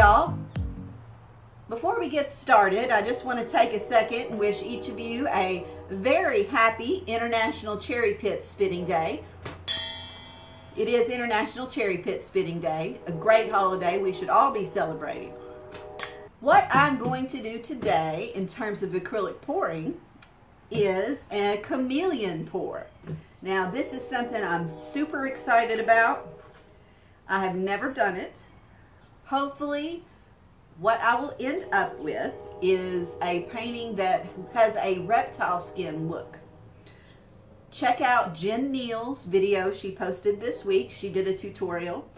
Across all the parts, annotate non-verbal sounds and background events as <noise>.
y'all. Before we get started, I just want to take a second and wish each of you a very happy International Cherry Pit Spitting Day. It is International Cherry Pit Spitting Day, a great holiday we should all be celebrating. What I'm going to do today in terms of acrylic pouring is a chameleon pour. Now this is something I'm super excited about. I have never done it. Hopefully what I will end up with is a painting that has a reptile skin look. Check out Jenn Neil's video she posted this week. She did a tutorial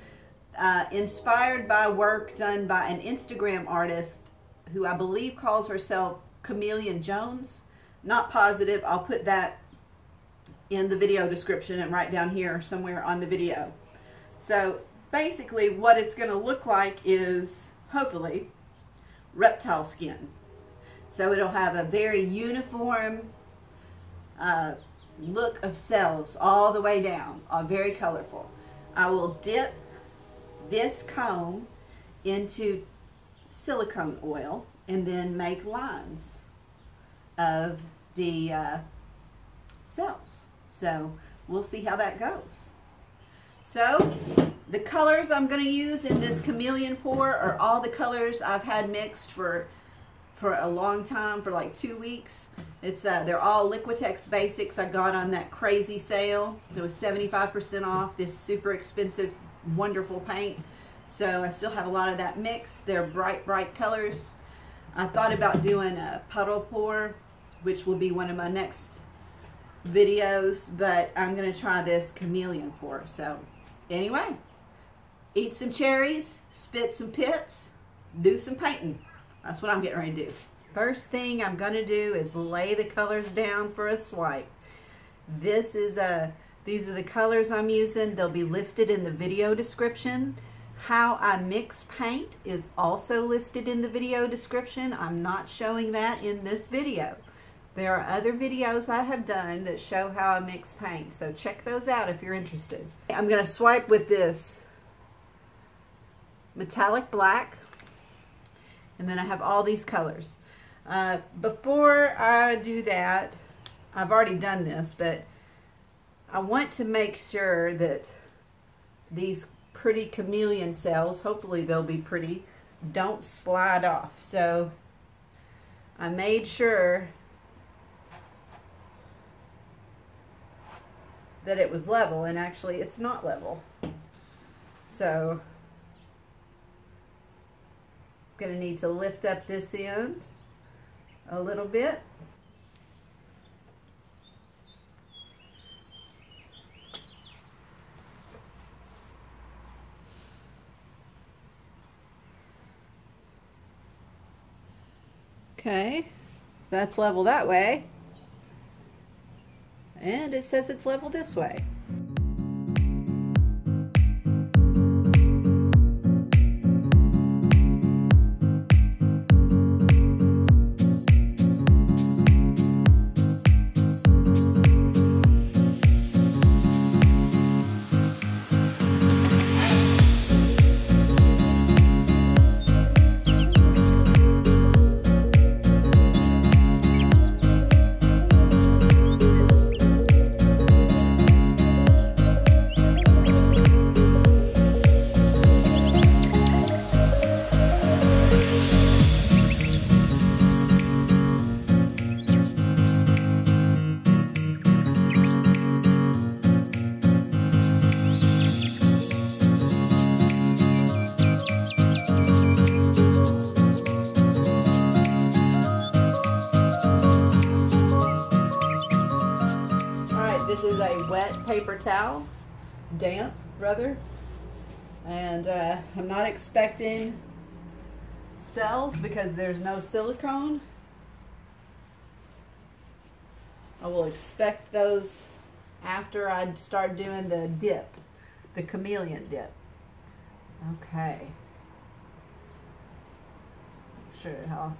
uh, inspired by work done by an Instagram artist who I believe calls herself Chameleon Jones. Not positive. I'll put that in the video description and right down here somewhere on the video. So basically what it's going to look like is hopefully, reptile skin. So it'll have a very uniform uh, look of cells all the way down, all very colorful. I will dip this comb into silicone oil and then make lines of the uh, cells. So we'll see how that goes. So the colors I'm going to use in this chameleon pour are all the colors I've had mixed for for a long time, for like two weeks. It's uh, They're all Liquitex Basics I got on that crazy sale. It was 75% off this super expensive, wonderful paint. So I still have a lot of that mix. They're bright, bright colors. I thought about doing a puddle pour, which will be one of my next videos, but I'm going to try this chameleon pour. So anyway, eat some cherries, spit some pits, do some painting. That's what I'm getting ready to do. First thing I'm going to do is lay the colors down for a swipe. This is a, these are the colors I'm using. They'll be listed in the video description. How I mix paint is also listed in the video description. I'm not showing that in this video. There are other videos I have done that show how I mix paint, so check those out if you're interested. I'm going to swipe with this metallic black. And then I have all these colors. Uh, before I do that, I've already done this, but I want to make sure that these pretty chameleon cells, hopefully they'll be pretty, don't slide off. So I made sure that it was level, and actually it's not level. So going to need to lift up this end a little bit. Okay, that's level that way. And it says it's level this way. Towel, damp rather. And uh, I'm not expecting cells because there's no silicone. I will expect those after I start doing the dip, the chameleon dip. Okay. Sure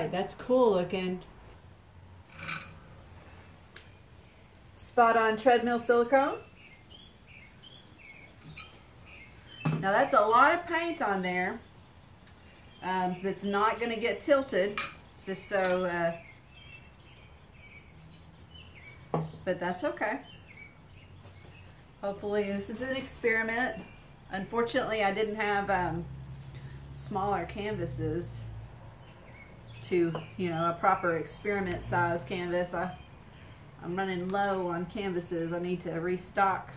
right, that's cool looking. Spot on treadmill silicone. Now that's a lot of paint on there um, that's not going to get tilted. just so, uh, but that's okay. Hopefully this is an experiment. Unfortunately, I didn't have um, smaller canvases to, you know, a proper experiment size canvas. I, I'm running low on canvases. I need to restock.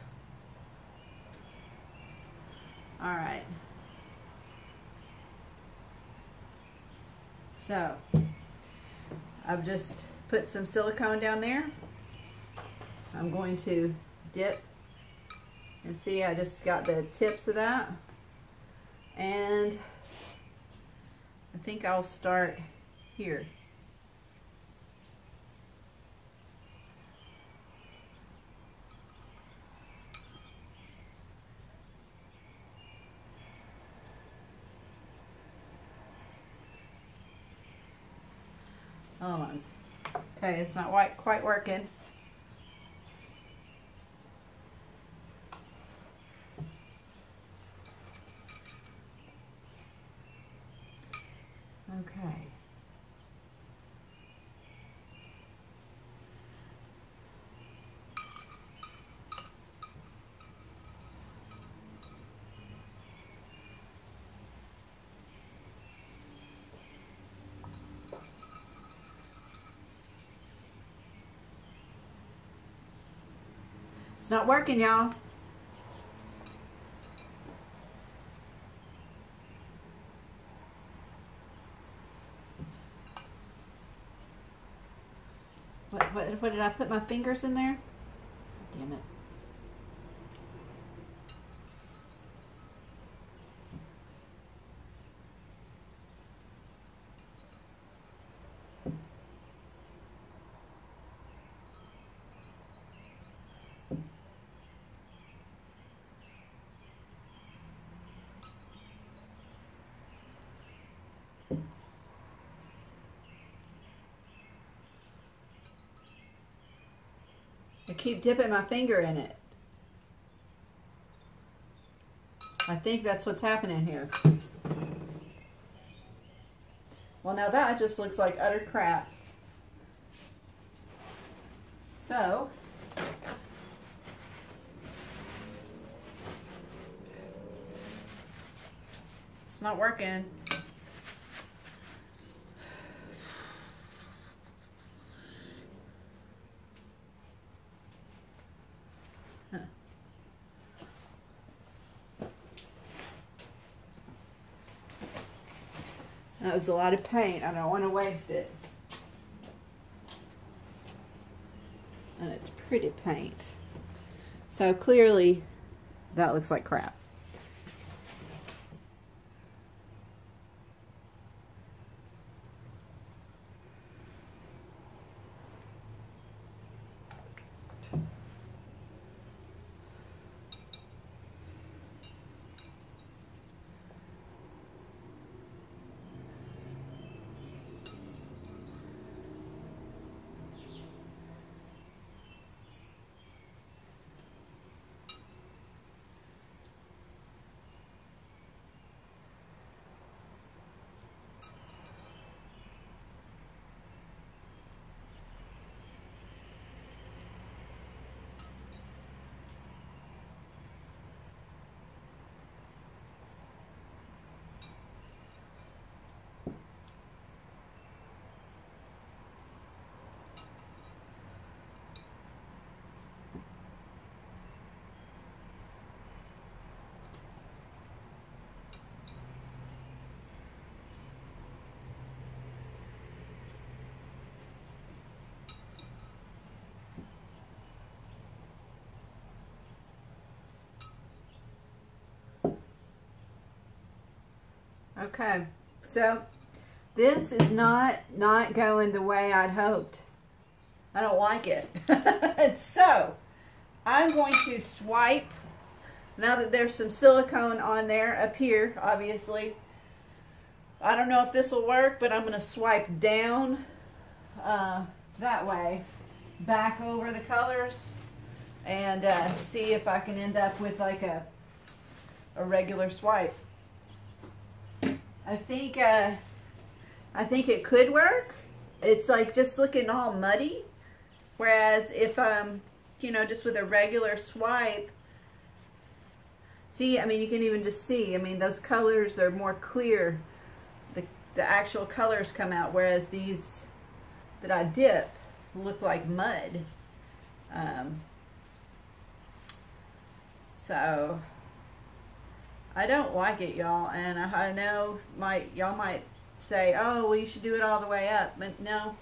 All right. So, I've just put some silicone down there. I'm going to dip and see I just got the tips of that. And I think I'll start here. Hold on. Okay, it's not quite, quite working. Okay. It's not working, y'all. What, what, what did I put my fingers in there? Damn it. I keep dipping my finger in it. I think that's what's happening here. Well, now that just looks like utter crap. So, it's not working. Was a lot of paint. I don't want to waste it. And it's pretty paint. So clearly that looks like crap. Okay, so this is not not going the way I'd hoped. I don't like it. <laughs> so I'm going to swipe now that there's some silicone on there up here obviously I don't know if this will work, but I'm going to swipe down uh, that way, back over the colors, and uh, see if I can end up with like a, a regular swipe. I think, uh, I think it could work. It's like just looking all muddy. Whereas if, um, you know, just with a regular swipe, see, I mean, you can even just see, I mean, those colors are more clear. The, the actual colors come out, whereas these that I dip look like mud. Um, so, I don't like it, y'all, and I, I know might y'all might say, oh, well, you should do it all the way up, but no,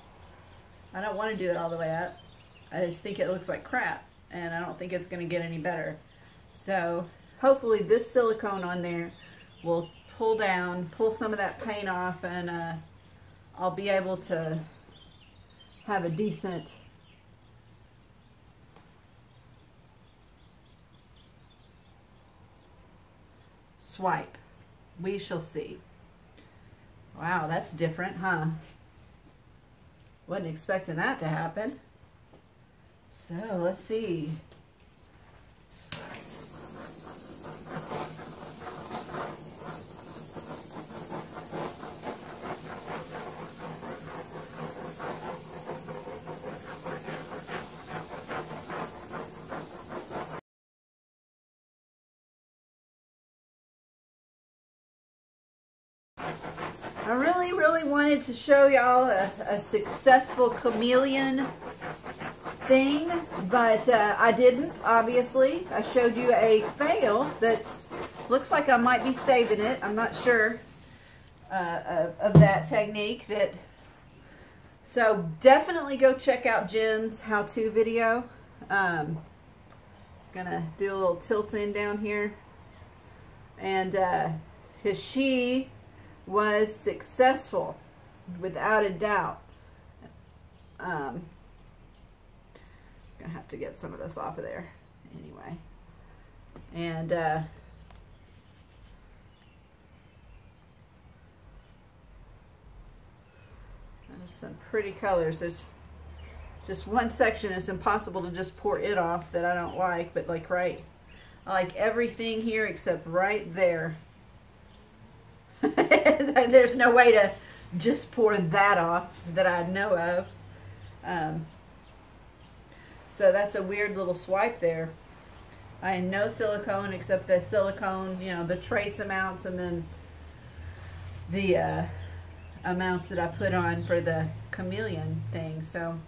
I don't want to do it all the way up. I just think it looks like crap, and I don't think it's going to get any better. So hopefully this silicone on there will pull down, pull some of that paint off, and uh, I'll be able to have a decent swipe. We shall see. Wow, that's different, huh? Wasn't expecting that to happen. So, let's see. I really, really to show y'all a, a, successful chameleon thing, but uh, I didn't, obviously. I showed you a fail that looks like I might be saving it. I'm not sure uh, of, of, that technique. That So definitely go check out Jenn's how-to video. Um, gonna do a little tilting down here. And uh, she was successful, without a doubt. Um, gonna have to get some of this off of there anyway. And uh, there's some pretty colors. There's just one section is impossible to just pour it off that I don't like, but like right, I like everything here except right there. <laughs> There's no way to just pour that off that I know of. Um, so that's a weird little swipe there. I had no silicone except the silicone, you know, the trace amounts and then the uh, amounts that I put on for the chameleon thing. So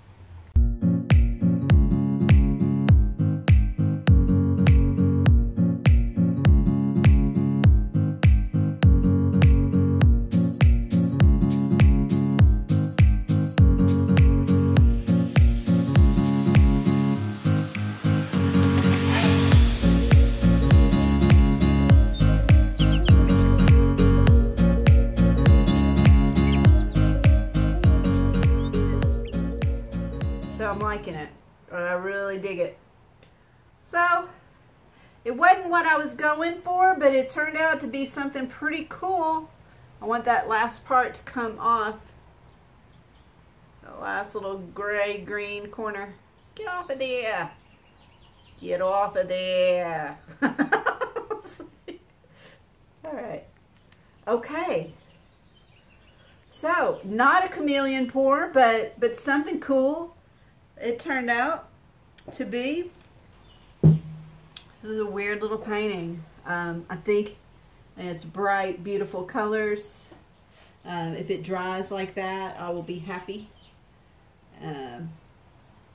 liking it. I really dig it. So, it wasn't what I was going for, but it turned out to be something pretty cool. I want that last part to come off. The last little gray-green corner. Get off of there. Get off of there. <laughs> All right. Okay. So, not a chameleon pour, but, but something cool it turned out to be. This is a weird little painting. Um, I think it's bright, beautiful colors. Um, if it dries like that, I will be happy. Um,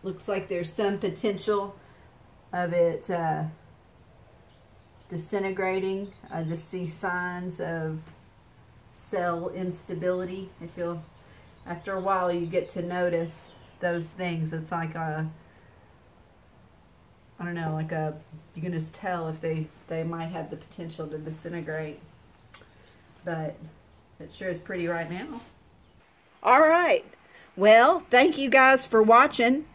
looks like there's some potential of it uh, disintegrating. I just see signs of cell instability. I feel after a while you get to notice those things. It's like a, I don't know, like a, you can just tell if they, they might have the potential to disintegrate. But it sure is pretty right now. All right. Well, thank you guys for watching.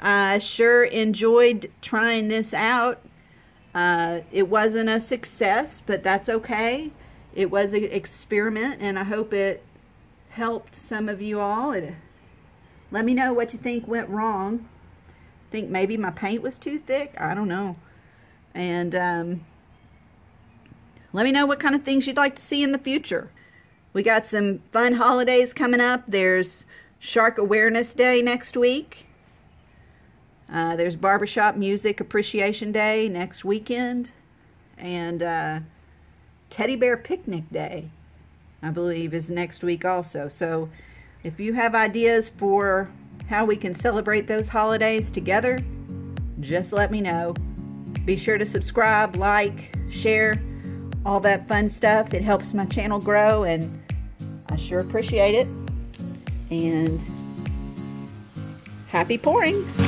I sure enjoyed trying this out. Uh, it wasn't a success, but that's okay. it was an experiment and I hope it helped some of you all. It, let me know what you think went wrong. Think maybe my paint was too thick? I don't know. And um, let me know what kind of things you'd like to see in the future. We got some fun holidays coming up. There's Shark Awareness Day next week. Uh, there's Barbershop Music Appreciation Day next weekend. And uh, Teddy Bear Picnic Day, I believe, is next week also. So if you have ideas for how we can celebrate those holidays together, just let me know. Be sure to subscribe, like, share, all that fun stuff. It helps my channel grow and I sure appreciate it. And happy pourings.